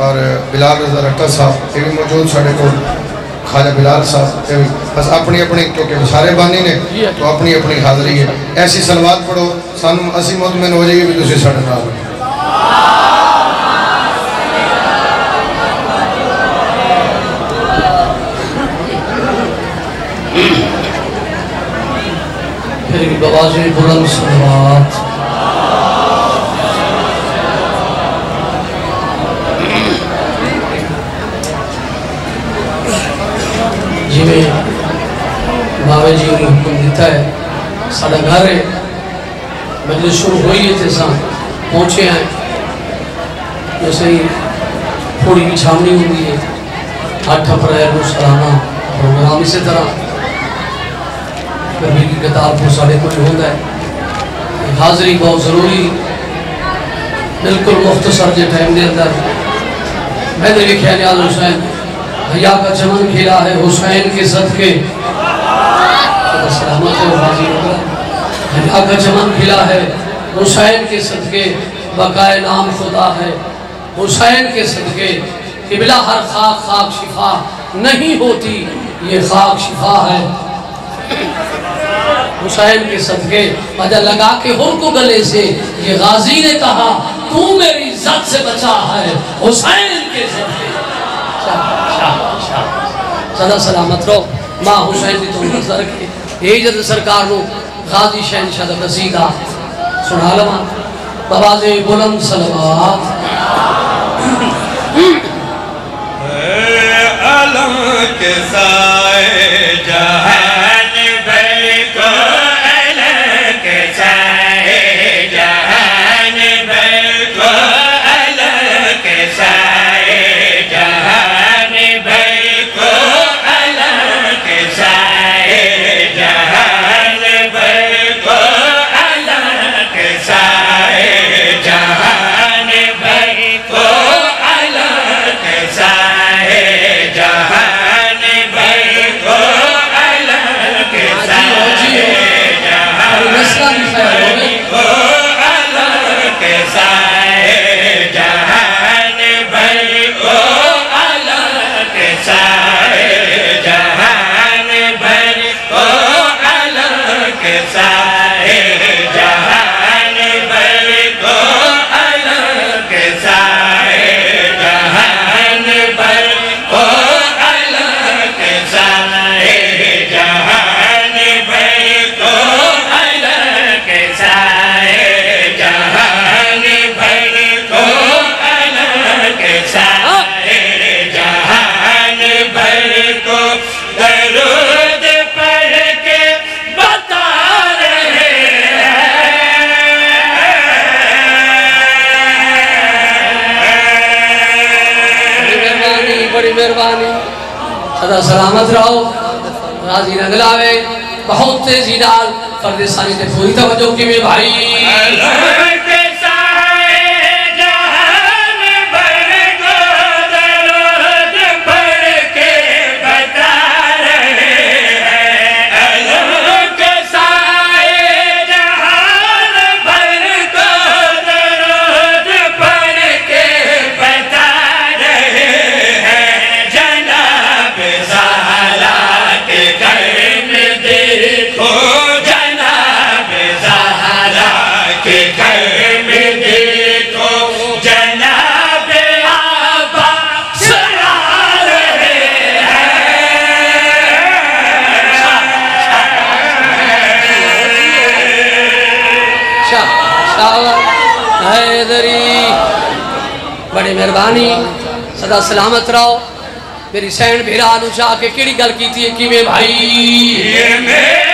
اور بلال رضا رکھا صاحب، یہ بھی موجود ساڑھے کو خواجہ بلال صاحب، یہ بھی۔ بس اپنی اپنی، کیونکہ سارے بانی نے، تو اپنی اپنی حاضری ہے۔ ایسی سلوات پڑھو، سانو اسی مطمئن ہو جائے گی بھی دوسری ساڑھے نال۔ پھر بھی بواز جی، بلند سلوات جی میں باوے جی نے حکم دیتا ہے۔ ساڑھا گھر ہے۔ مجلس شروع ہوئی ہے تھے ساں پہنچے ہیں۔ جیسے ہی تھوڑی بھی چھامنی ہوئی ہے۔ آٹھ اپریل کو سالانہ پروگرام اسی طرح۔ کبھی کی کتاب کو ساڑھے کوئی ہوتا ہے۔ حاضری بہت ضروری۔ بالکل مختصر جے ٹائم دے اندر۔ میں نے لکھا نیاز حسین۔ حیا کا چمن کھلا ہے۔ حسین کے صدقے۔ خدا سلامت ہے حاضر ہوگا حیا کا چمن کھلا ہے۔ حسین کے صدقے بقائے نام خدا ہے۔ حسین کے صدقے کہ بلا ہر خاک خاک شفا نہیں ہوتی، یہ خاک شفا ہے۔ حسین کے صدقے وجہ لگا کے ہر کو گلے سے، یہ غازی نے کہا، تو میری عزت سے بچا ہے۔ حسین کے صدقے۔ شاہ شاہ شاہ۔ صدا سلامت رو ماں حسین دی تو نظر کے یہی جد سرکار نو غازی شہن شاہ رسیدہ سنا لما بواز بلند سلوات۔ علم کے سائے جہاں صدا سلامت رہو۔ راضی نہ دلاوے۔ بہت تیزی نال فرد ثانی تے پوری توجہ کی میں بھائی؟ حیدری۔ بڑی مہربانی، صدا سلامت رہو۔ میری سین بھیرانو چاہ کے کیڑی گل کی تھی کی میں؟ بھائی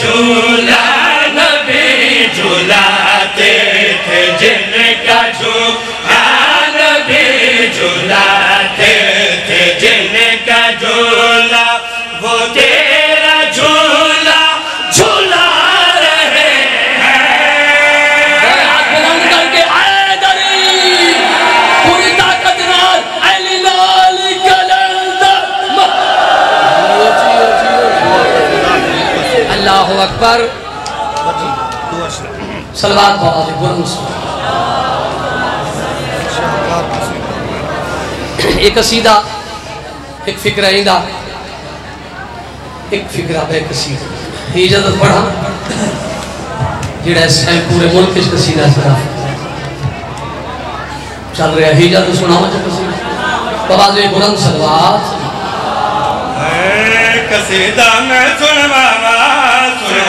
کا اللہ اکبر سلوات بابا جی بلند سے ایک قصیدہ، ایک فکر آئندہ، ایک فکرہ بے قصیدہ۔ یہ اجازت پڑھا، جڑا اس ٹائم پورے ملک اس قصیدہ سرا چل رہا ہے اجازت سنا مجھے قصیدہ۔ بابا جی بلند سلوات قصیدہ میں سن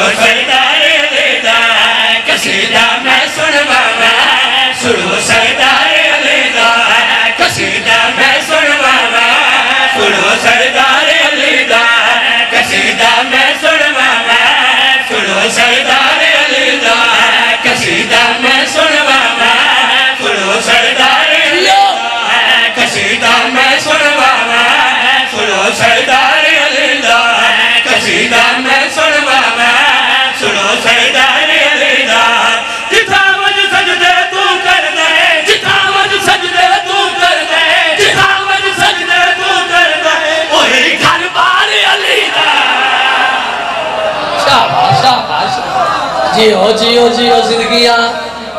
بابا میں سن بابا سنو سردارے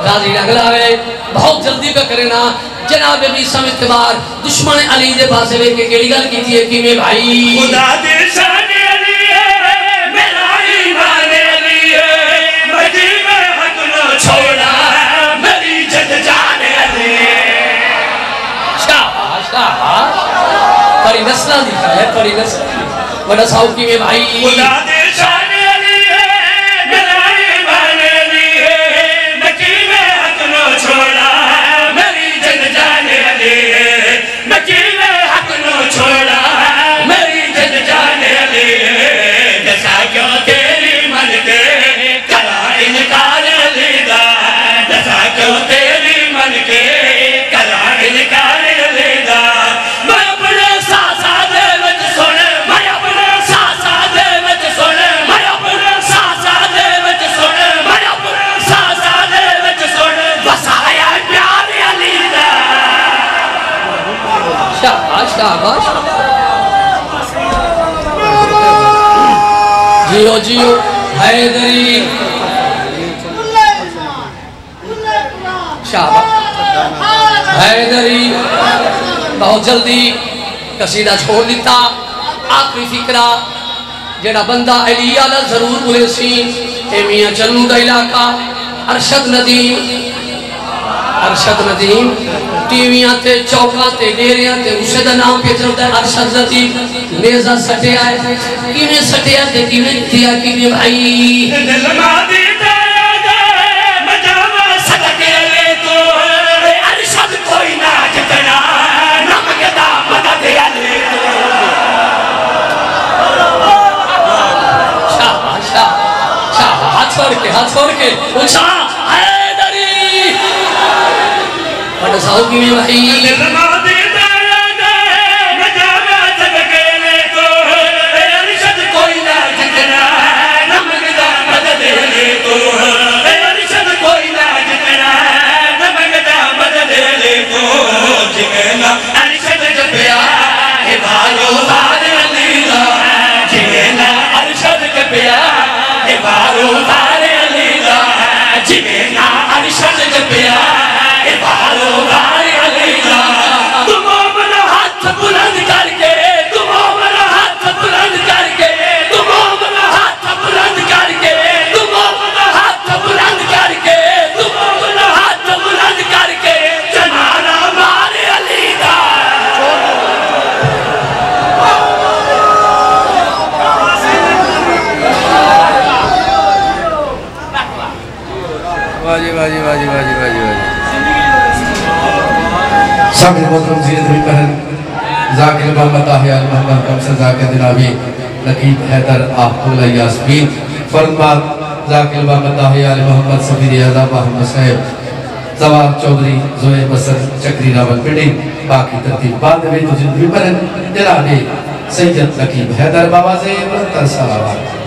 راضی رگلاوے بہت جلدی پہ کرنا۔ جناب ابی سمیت بار دشمن علی دے پاسے وے کہ کیڑی گل کیتی ہے کہ میں بھائی۔ خدا دے شان علی ہے میرا ایمان علی ہے۔ مجھے میں حق نہ چھوڑا میری جد جان علی ہے۔ شاباش شاباش۔ پری نسلہ دکھا ہے پری نسلہ بڑا ساؤ کی میں بھائی۔ خدا دے شاباش۔ جیو جیو، حیدری۔ شاباش۔ حیدری۔ بہت جلدی قصیدہ چھوڑ دیتا، آخری فکرہ جڑا بندہ علی آلہ ضرور بولے سی، اے میاں چنو دا علاقہ، ارشد ندیم۔ ارشد ندیم۔ ٹیویاں تے چوکاں تے، ڈیریاں تے، اسے دا نام پہ چلتا ہے ارشد ندیم نیزہ سٹے آئے۔ کیویں سٹے آئے تے کیویں دیا کیویں بھائی؟ دل مادی تیرا صدقے لے تو ارشد کوئی نہ جتنا نمک مدد علی تو شاہ شاہ شاہ، ہاتھ چھوڑ کے، ہاتھ چھوڑ کے۔ اچھا حیدری بڑا ساؤ کیویں سامنے محترم زیرت بھی پہن ذاکر محمد آہیال محمد کمسر ذاکر دنابی لقیب حیدر آفتول یاسمین فرمات ذاکر محمد آہیال محمد، سفیر اعظام محمد صاحب زواب چودری زوئے بسر چکری راول پڑی باقی ترتیب بعد میں تو جن بھی پہن جنابی سید لقیب حیدر بابا سے برتر سلامات